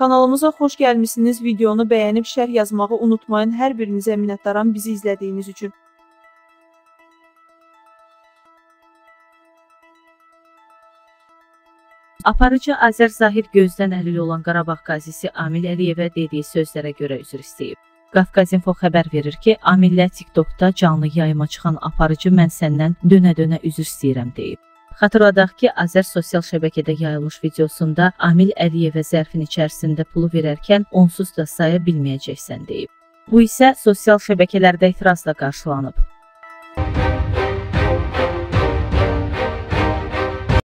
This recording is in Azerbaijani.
Kanalımıza xoş gəlmisiniz. Videonu bəyənib şərh yazmağı unutmayın. Hər birinizə minnətdaram bizi izlədiyiniz üçün. Aparıcı Azər Zahir gözdən əlil olan Qarabağ qazisi Amil Əliyevə dediyi sözlərə görə üzr istəyib. Qafqaz Info xəbər verir ki, Amillə TikTokda canlı yayıma çıxan aparıcı mən səndən dönə-dönə üzr istəyirəm deyib. Xatırladaq ki, Azər sosial şəbəkədə yayılmış videosunda Amil Əliyevə zərfin içərisində pulu verərkən onsuz da saya bilməyəcəksən deyib. Bu isə sosial şəbəkələrdə etirazla qarşılanıb.